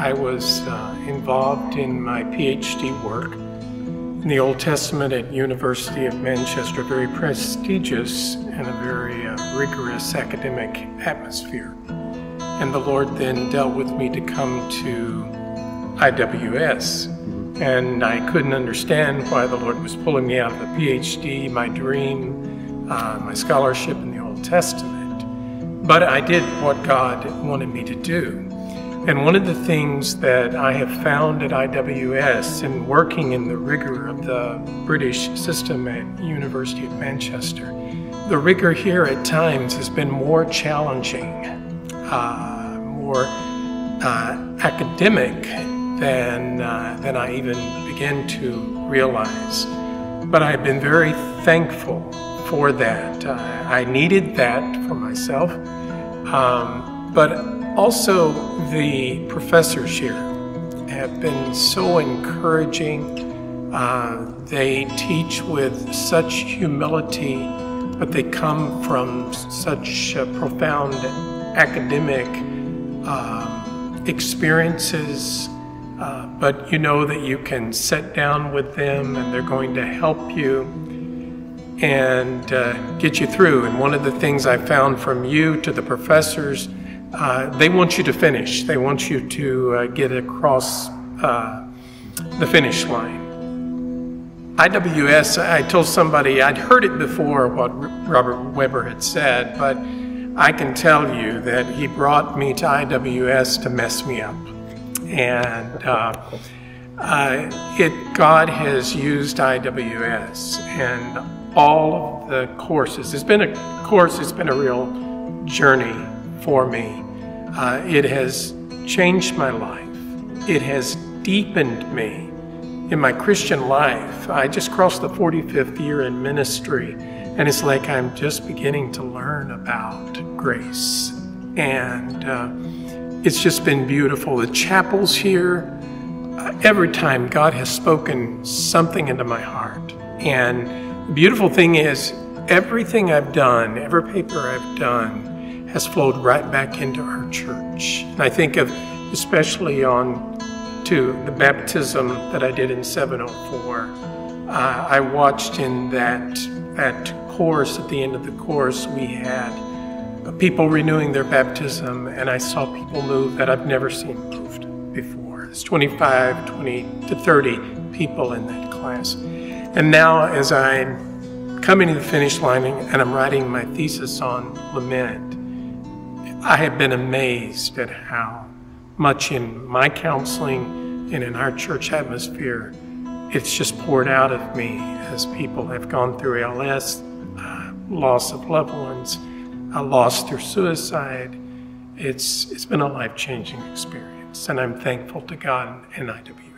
I was uh, involved in my PhD work in the Old Testament at University of Manchester, very prestigious and a very uh, rigorous academic atmosphere. And the Lord then dealt with me to come to IWS. And I couldn't understand why the Lord was pulling me out of the PhD, my dream, uh, my scholarship in the Old Testament. But I did what God wanted me to do. And one of the things that I have found at IWS in working in the rigor of the British system at University of Manchester, the rigor here at times has been more challenging, uh, more uh, academic than, uh, than I even began to realize. But I've been very thankful for that. Uh, I needed that for myself. Um, but also, the professors here have been so encouraging. Uh, they teach with such humility, but they come from such profound academic uh, experiences but you know that you can sit down with them and they're going to help you and uh, get you through. And one of the things I found from you to the professors, uh, they want you to finish. They want you to uh, get across uh, the finish line. IWS, I told somebody, I'd heard it before what Robert Webber had said, but I can tell you that he brought me to IWS to mess me up and uh, uh, it God has used IWS and all of the courses. It's been a course. It's been a real journey for me. Uh, it has changed my life. It has deepened me in my Christian life. I just crossed the 45th year in ministry, and it's like I'm just beginning to learn about grace and uh, it's just been beautiful. The chapels here, uh, every time God has spoken something into my heart. And the beautiful thing is, everything I've done, every paper I've done, has flowed right back into our church. And I think of especially on to the baptism that I did in 704. Uh, I watched in that that course at the end of the course we had people renewing their baptism, and I saw people move that I've never seen moved before. It's 25, 20 to 30 people in that class. And now, as I'm coming to the finish line and I'm writing my thesis on lament, I have been amazed at how much in my counseling and in our church atmosphere it's just poured out of me as people have gone through ALS, uh, loss of loved ones, a loss through suicide. It's, it's been a life changing experience, and I'm thankful to God and IWS.